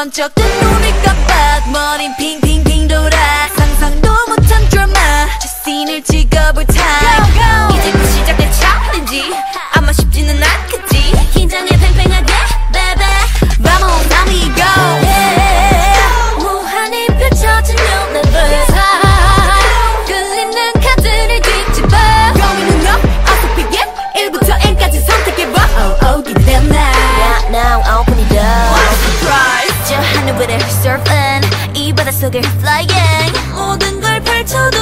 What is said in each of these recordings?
번쩍든 눈이 깜빡 머린 핑핑핑 돌아 상상도 못한 드라마 첫 씬을 찍어볼 타 속을 flying. 모든 걸 펼쳐도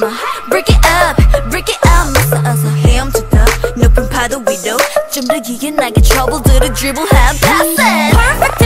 마 Break it up, break it up. 맞서 어서 헤엄쳤다 높은 파도 위로 좀더 기게 나게 trouble 들어 dribble have passes. Perfect